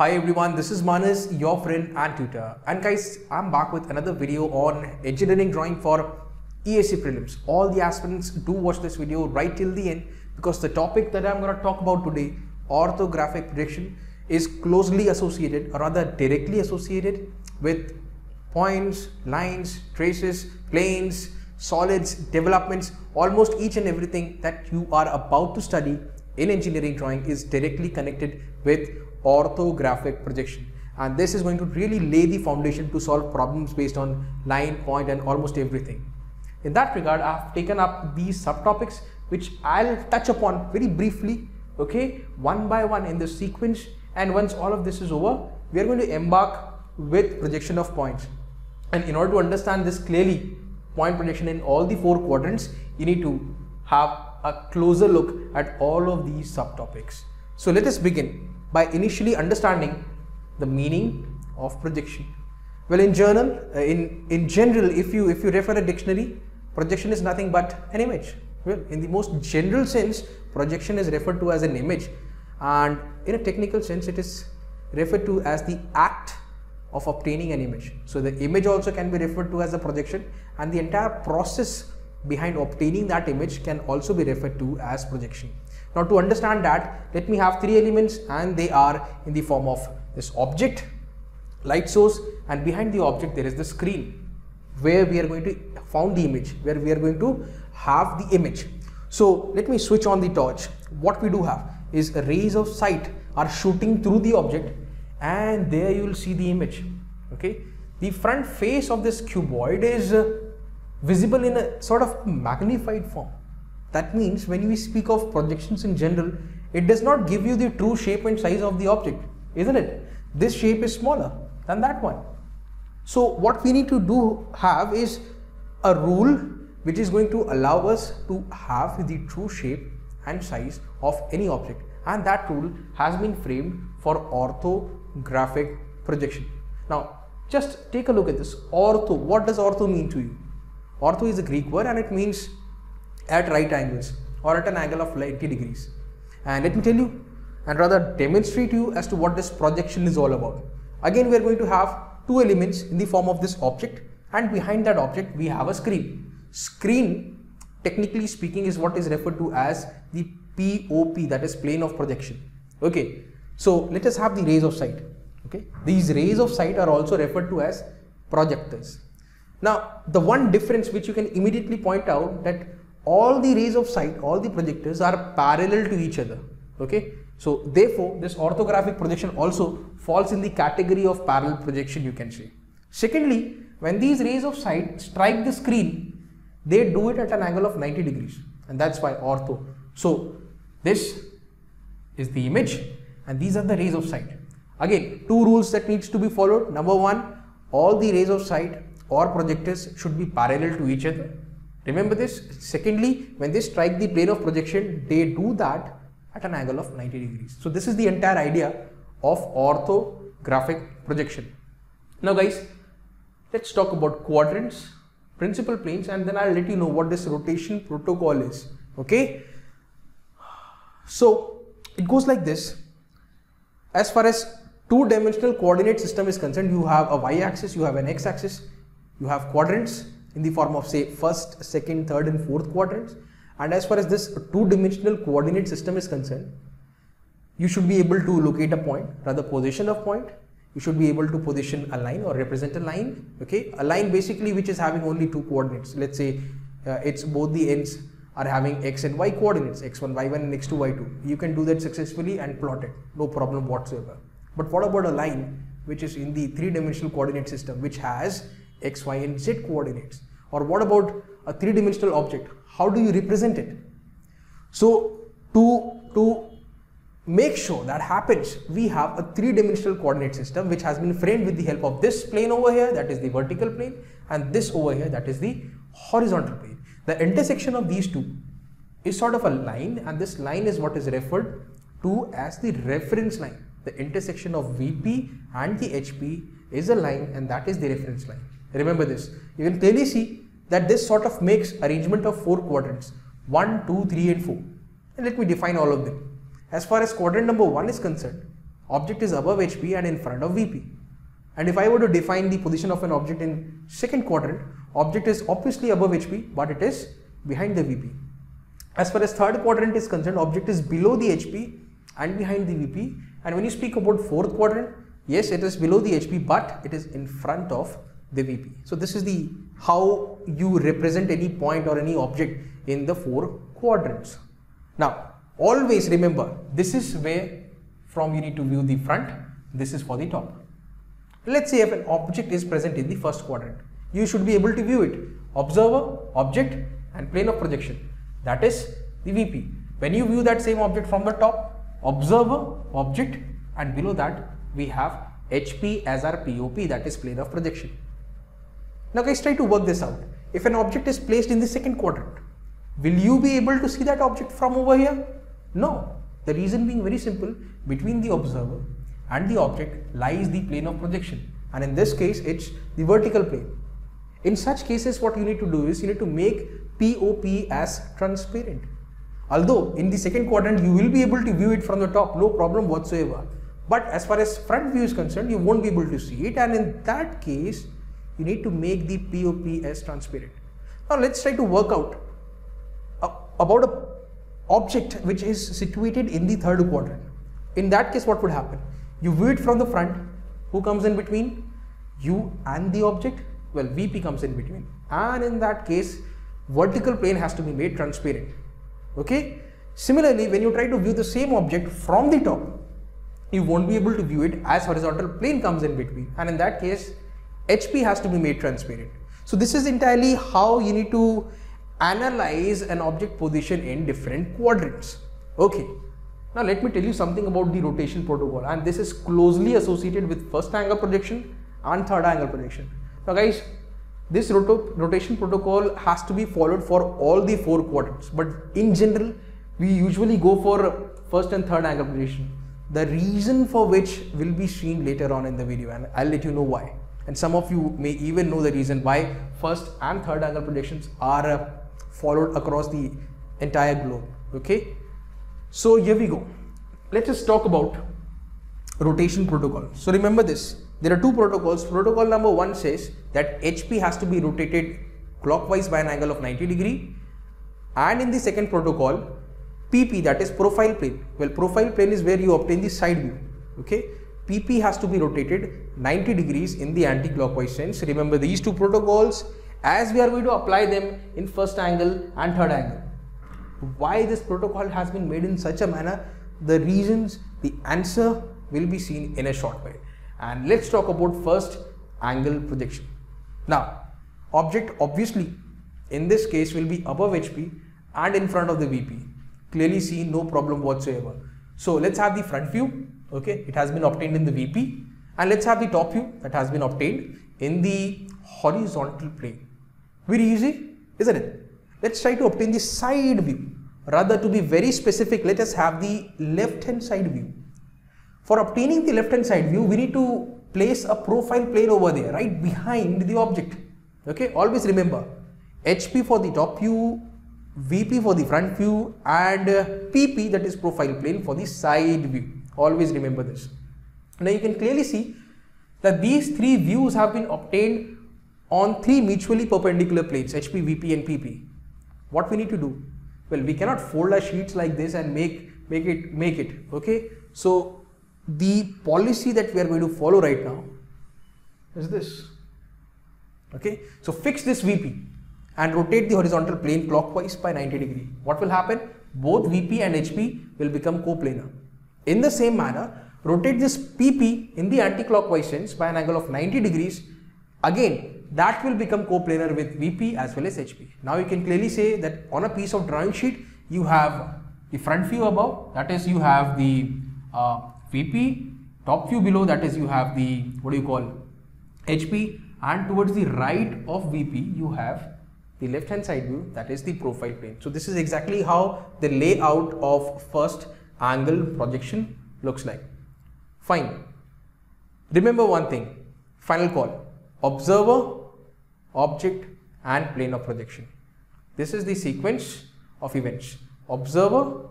Hi everyone, this is Manas, your friend and tutor. And guys, I'm back with another video on engineering drawing for ESE prelims. All the aspirants do watch this video right till the end because the topic that I'm going to talk about today, orthographic projection, is closely associated or rather directly associated with points, lines, traces, planes, solids, developments, almost each and everything that you are about to study in engineering drawing is directly connected with orthographic projection and this is going to really lay the foundation to solve problems based on line, point and almost everything. In that regard, I have taken up these subtopics which I'll touch upon very briefly, okay, one by one in the sequence and once all of this is over, we are going to embark with projection of points. And in order to understand this clearly, point projection in all the four quadrants, you need to have a closer look at all of these subtopics. So let us begin by initially understanding the meaning of projection. Well, in journal, uh, in in general, if you if you refer a dictionary, projection is nothing but an image. Well, in the most general sense, projection is referred to as an image, and in a technical sense, it is referred to as the act of obtaining an image. So the image also can be referred to as a projection, and the entire process behind obtaining that image can also be referred to as projection. Now to understand that, let me have three elements and they are in the form of this object, light source and behind the object there is the screen where we are going to found the image, where we are going to have the image. So let me switch on the torch. What we do have is rays of sight are shooting through the object and there you will see the image. Okay. The front face of this cuboid is uh, visible in a sort of magnified form. That means when we speak of projections in general, it does not give you the true shape and size of the object, isn't it? This shape is smaller than that one. So what we need to do have is a rule which is going to allow us to have the true shape and size of any object and that rule has been framed for orthographic projection. Now just take a look at this ortho. What does ortho mean to you? Ortho is a Greek word and it means at right angles or at an angle of 90 degrees. And let me tell you and rather demonstrate to you as to what this projection is all about. Again, we are going to have two elements in the form of this object and behind that object we have a screen. Screen technically speaking is what is referred to as the POP that is plane of projection. Okay, so let us have the rays of sight. Okay, these rays of sight are also referred to as projectors. Now, the one difference which you can immediately point out that all the rays of sight, all the projectors are parallel to each other. Okay, so therefore, this orthographic projection also falls in the category of parallel projection, you can say. Secondly, when these rays of sight strike the screen, they do it at an angle of 90 degrees, and that's why ortho. So, this is the image, and these are the rays of sight. Again, two rules that needs to be followed. Number one, all the rays of sight or projectors should be parallel to each other. Remember this. Secondly, when they strike the plane of projection, they do that at an angle of 90 degrees. So this is the entire idea of orthographic projection. Now guys, let's talk about quadrants, principal planes and then I'll let you know what this rotation protocol is. Okay. So it goes like this. As far as two-dimensional coordinate system is concerned, you have a y-axis, you have an x-axis, you have quadrants in the form of say first, second, third and fourth quadrants. And as far as this two-dimensional coordinate system is concerned, you should be able to locate a point, rather position of point. You should be able to position a line or represent a line. Okay, a line basically which is having only two coordinates. Let's say uh, it's both the ends are having x and y coordinates, x1, y1 and x2, y2. You can do that successfully and plot it, no problem whatsoever. But what about a line which is in the three-dimensional coordinate system which has x, y and z coordinates? Or what about a three-dimensional object? How do you represent it? So to, to make sure that happens, we have a three-dimensional coordinate system which has been framed with the help of this plane over here that is the vertical plane and this over here that is the horizontal plane. The intersection of these two is sort of a line and this line is what is referred to as the reference line. The intersection of VP and the HP is a line and that is the reference line. Remember this. You can clearly see that this sort of makes arrangement of four quadrants 1, 2, 3 and 4. And let me define all of them. As far as quadrant number 1 is concerned, object is above HP and in front of VP. And if I were to define the position of an object in second quadrant, object is obviously above HP, but it is behind the VP. As far as third quadrant is concerned, object is below the HP and behind the VP. And when you speak about fourth quadrant, yes, it is below the HP, but it is in front of the VP. So this is the how you represent any point or any object in the four quadrants. Now, always remember, this is where from you need to view the front, this is for the top. Let's say if an object is present in the first quadrant, you should be able to view it. Observer, object and plane of projection. That is the VP. When you view that same object from the top, observer, object and below that we have HP as our POP that is plane of projection. Now guys try to work this out. If an object is placed in the second quadrant, will you be able to see that object from over here? No. The reason being very simple, between the observer and the object lies the plane of projection and in this case it's the vertical plane. In such cases what you need to do is you need to make POP as transparent. Although in the second quadrant you will be able to view it from the top, no problem whatsoever. But as far as front view is concerned, you won't be able to see it and in that case you need to make the POP as transparent. Now let's try to work out uh, about a object which is situated in the third quadrant. In that case, what would happen? You view it from the front. Who comes in between? You and the object? Well, VP comes in between. And in that case, vertical plane has to be made transparent. Okay? Similarly, when you try to view the same object from the top, you won't be able to view it as horizontal plane comes in between. And in that case, HP has to be made transparent. So this is entirely how you need to analyze an object position in different quadrants. Okay. Now let me tell you something about the rotation protocol and this is closely associated with first angle projection and third angle projection. Now guys, this rotation protocol has to be followed for all the four quadrants but in general we usually go for first and third angle projection. The reason for which will be seen later on in the video and I'll let you know why. And some of you may even know the reason why first and third angle projections are uh, followed across the entire globe. Okay. So here we go. Let us talk about rotation protocol. So remember this. There are two protocols. Protocol number one says that HP has to be rotated clockwise by an angle of 90 degree. And in the second protocol, PP that is profile plane. Well, profile plane is where you obtain the side view. Okay. PP has to be rotated 90 degrees in the anti-clockwise sense. Remember these two protocols as we are going to apply them in first angle and third angle. Why this protocol has been made in such a manner? The reasons, the answer will be seen in a short while. And let's talk about first angle projection. Now, object obviously in this case will be above HP and in front of the VP. Clearly seen, no problem whatsoever. So let's have the front view. Okay, it has been obtained in the VP. And let's have the top view that has been obtained in the horizontal plane. Very easy, isn't it? Let's try to obtain the side view. Rather to be very specific, let us have the left hand side view. For obtaining the left hand side view, we need to place a profile plane over there, right behind the object. Okay, always remember HP for the top view, VP for the front view and PP that is profile plane for the side view. Always remember this. Now you can clearly see that these three views have been obtained on three mutually perpendicular plates HP, VP and PP. What we need to do? Well, we cannot fold our sheets like this and make, make it, make it, okay? So the policy that we are going to follow right now is this, okay? So fix this VP and rotate the horizontal plane clockwise by 90 degree. What will happen? Both VP and HP will become coplanar. In the same manner, rotate this PP in the anti-clockwise sense by an angle of 90 degrees. Again, that will become coplanar with VP as well as HP. Now you can clearly say that on a piece of drawing sheet, you have the front view above, that is you have the uh, VP, top view below, that is you have the, what do you call, HP and towards the right of VP, you have the left hand side view, that is the profile plane. So this is exactly how the layout of first angle projection looks like. Fine. Remember one thing, final call, observer object and plane of projection. This is the sequence of events. Observer,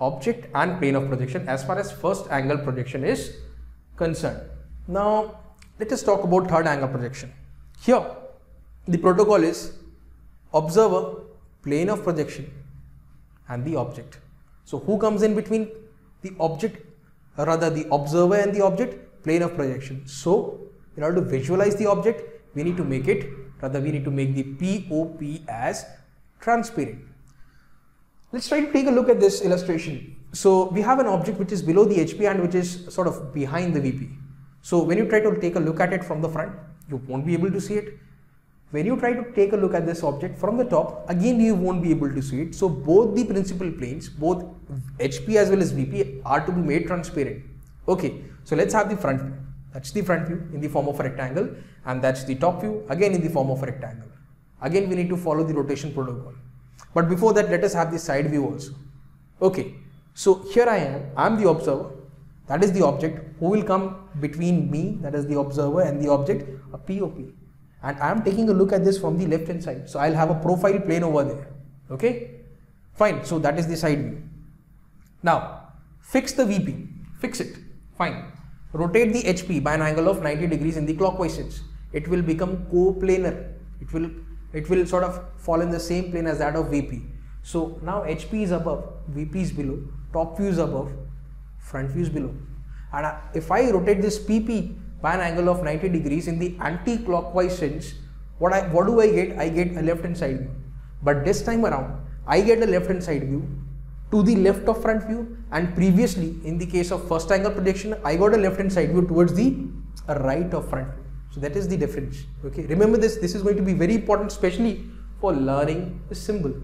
object and plane of projection as far as first angle projection is concerned. Now let us talk about third angle projection. Here the protocol is observer, plane of projection and the object. So who comes in between the object rather the observer and the object plane of projection. So in order to visualize the object we need to make it rather we need to make the POP as transparent. Let's try to take a look at this illustration. So we have an object which is below the HP and which is sort of behind the VP. So when you try to take a look at it from the front, you won't be able to see it. When you try to take a look at this object from the top, again you won't be able to see it. So both the principal planes, both HP as well as VP are to be made transparent. Okay, so let's have the front view. That's the front view in the form of a rectangle and that's the top view again in the form of a rectangle. Again we need to follow the rotation protocol. But before that let us have the side view also. Okay, so here I am, I am the observer, that is the object who will come between me, that is the observer and the object, a POP. And I am taking a look at this from the left hand side. So I'll have a profile plane over there. Okay, fine. So that is the side view. Now fix the VP, fix it, fine. Rotate the HP by an angle of 90 degrees in the clockwise sense. It will become coplanar. It will it will sort of fall in the same plane as that of VP. So now HP is above, VP is below, top view is above, front view is below. And if I rotate this PP by an angle of 90 degrees in the anti-clockwise sense, what I what do I get? I get a left hand side view. But this time around, I get a left hand side view to the left of front view and previously in the case of first angle projection, I got a left hand side view towards the right of front view. So that is the difference. Okay, remember this. This is going to be very important, especially for learning the symbol.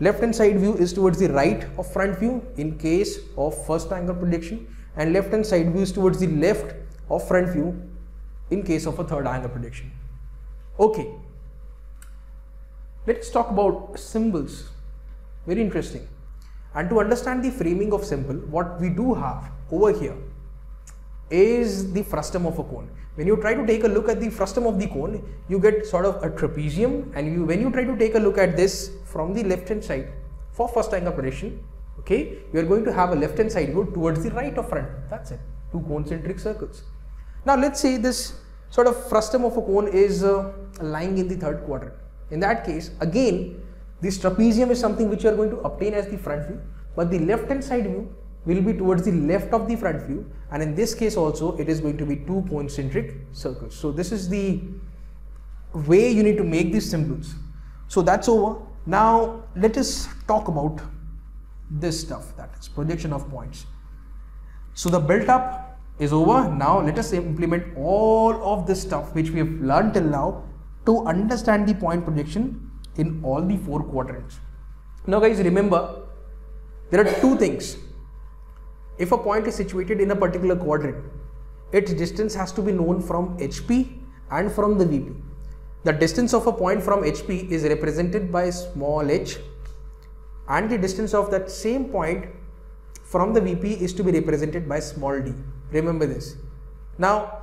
Left hand side view is towards the right of front view in case of first angle projection, and left hand side view is towards the left of front view in case of a third angle projection. Okay, let's talk about symbols. Very interesting. And to understand the framing of symbol, what we do have over here is the frustum of a cone. When you try to take a look at the frustum of the cone, you get sort of a trapezium and you, when you try to take a look at this from the left hand side for first angle projection, okay, you are going to have a left hand side view towards the right of front. That's it. Two concentric circles. Now let's say this sort of frustum of a cone is uh, lying in the third quadrant. In that case, again, this trapezium is something which you are going to obtain as the front view, but the left hand side view will be towards the left of the front view and in this case also it is going to be two concentric circles. So this is the way you need to make these symbols. So that's over. Now let us talk about this stuff that is projection of points. So the built up is over. Now let us implement all of this stuff which we have learned till now to understand the point projection in all the four quadrants. Now guys remember there are two things if a point is situated in a particular quadrant, its distance has to be known from HP and from the VP. The distance of a point from HP is represented by small h and the distance of that same point from the VP is to be represented by small d. Remember this. Now,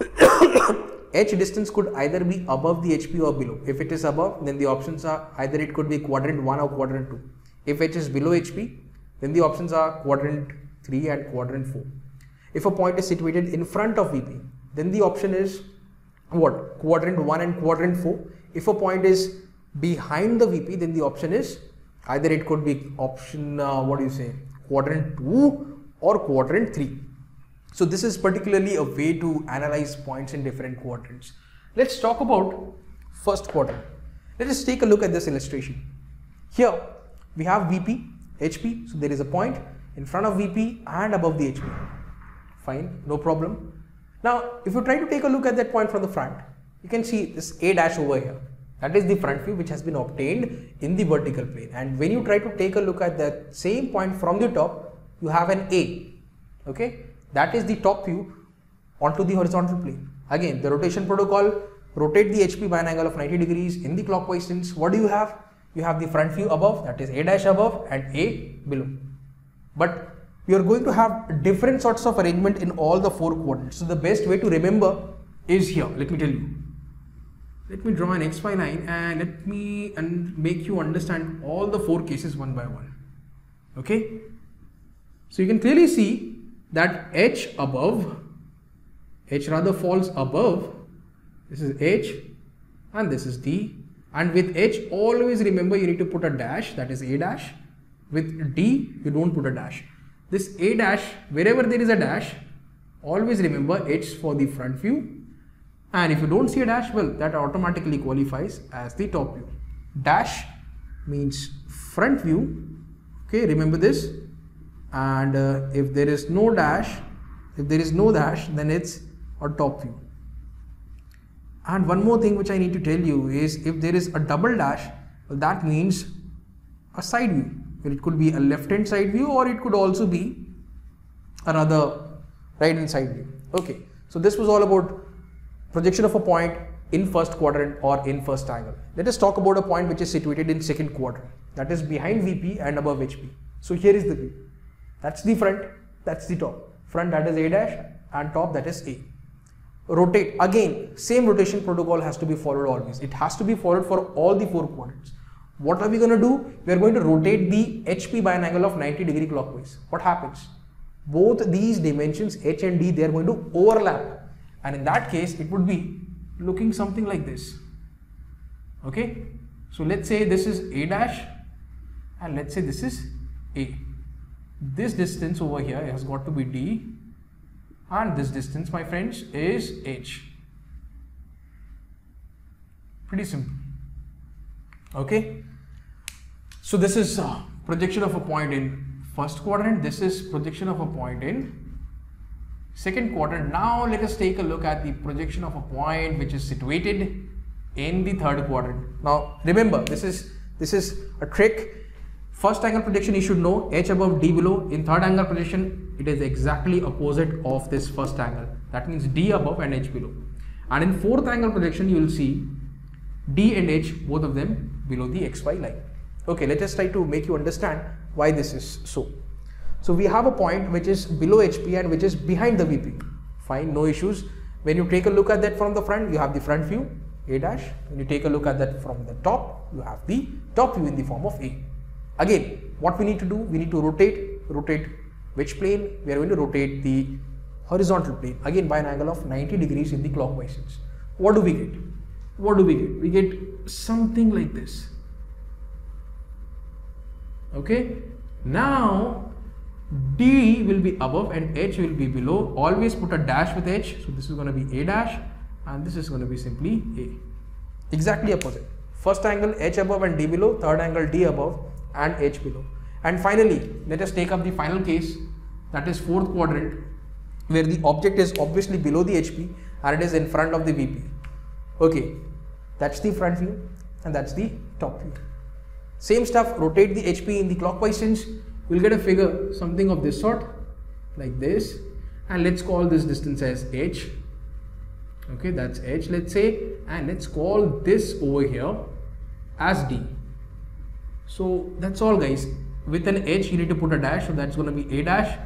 h distance could either be above the HP or below. If it is above, then the options are either it could be quadrant 1 or quadrant 2. If h is below HP, then the options are quadrant 3 and quadrant 4. If a point is situated in front of VP, then the option is what? Quadrant 1 and quadrant 4. If a point is behind the VP, then the option is either it could be option, uh, what do you say, quadrant 2 or quadrant 3. So this is particularly a way to analyze points in different quadrants. Let's talk about first quadrant. Let us take a look at this illustration. Here we have VP, HP, so there is a point in front of VP and above the HP. Fine, no problem. Now, if you try to take a look at that point from the front, you can see this A dash over here. That is the front view which has been obtained in the vertical plane. And when you try to take a look at that same point from the top, you have an A. Okay, that is the top view onto the horizontal plane. Again, the rotation protocol, rotate the HP by an angle of 90 degrees in the clockwise sense. What do you have? You have the front view above, that is A dash above and A below but you are going to have different sorts of arrangement in all the four quadrants. So the best way to remember is here. Let me tell you. Let me draw an XY line and let me and make you understand all the four cases one by one. Okay. So you can clearly see that H above, H rather falls above, this is H and this is D. And with H always remember you need to put a dash that is A dash. With D you don't put a dash. This A dash wherever there is a dash always remember H for the front view. And if you don't see a dash well that automatically qualifies as the top view. Dash means front view. Okay remember this and uh, if there is no dash if there is no dash then it's a top view and one more thing which I need to tell you is if there is a double dash, well, that means a side view. It could be a left hand side view or it could also be another right hand side view. Okay, so this was all about projection of a point in first quadrant or in first angle. Let us talk about a point which is situated in second quadrant that is behind VP and above HP. So here is the view. That's the front, that's the top. Front that is A dash and top that is A. Rotate. Again same rotation protocol has to be followed always. It has to be followed for all the four quadrants. What are we going to do? We are going to rotate the hp by an angle of 90 degree clockwise. What happens? Both these dimensions h and d they are going to overlap. And in that case it would be looking something like this. Okay? So let's say this is a dash and let's say this is a this distance over here has got to be d and this distance my friends is h. Pretty simple. Okay? So this is uh, projection of a point in first quadrant. This is projection of a point in second quadrant. Now let us take a look at the projection of a point which is situated in the third quadrant. Now remember this is this is a trick First angle projection you should know h above d below. In third angle projection it is exactly opposite of this first angle. That means d above and h below. And in fourth angle projection you will see d and h both of them below the xy line. Okay, let us try to make you understand why this is so. So we have a point which is below HP and which is behind the VP. Fine, no issues. When you take a look at that from the front, you have the front view, A dash. When you take a look at that from the top, you have the top view in the form of A. Again, what we need to do, we need to rotate, rotate which plane? We are going to rotate the horizontal plane again by an angle of 90 degrees in the clockwise sense. What do we get? What do we get? We get something like this. Okay. Now D will be above and H will be below. Always put a dash with H. So this is going to be A dash and this is going to be simply A. Exactly opposite. First angle H above and D below, third angle D above and H below. And finally, let us take up the final case that is fourth quadrant where the object is obviously below the HP and it is in front of the VP. Okay, that's the front view and that's the top view. Same stuff, rotate the HP in the clockwise sense, we'll get a figure something of this sort like this and let's call this distance as H. Okay, that's H let's say and let's call this over here as D. So that's all guys. With an H you need to put a dash so that's going to be A dash.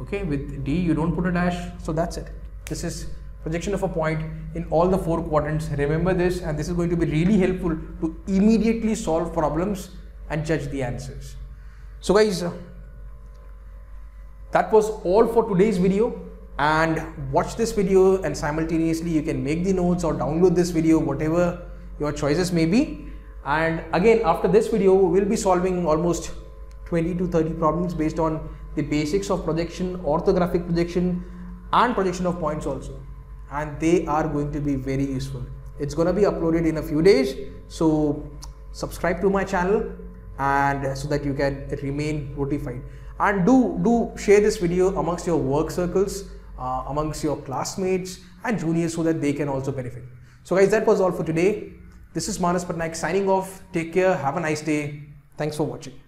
Okay, with D you don't put a dash so that's it. This is projection of a point in all the four quadrants. Remember this and this is going to be really helpful to immediately solve problems and judge the answers. So guys, that was all for today's video and watch this video and simultaneously you can make the notes or download this video whatever your choices may be and again after this video we'll be solving almost 20 to 30 problems based on the basics of projection orthographic projection and projection of points also. And they are going to be very useful. It's going to be uploaded in a few days. So subscribe to my channel and so that you can remain notified. And do do share this video amongst your work circles uh, amongst your classmates and juniors so that they can also benefit. So guys that was all for today this is Manas Patnaik signing off. Take care. Have a nice day. Thanks for watching.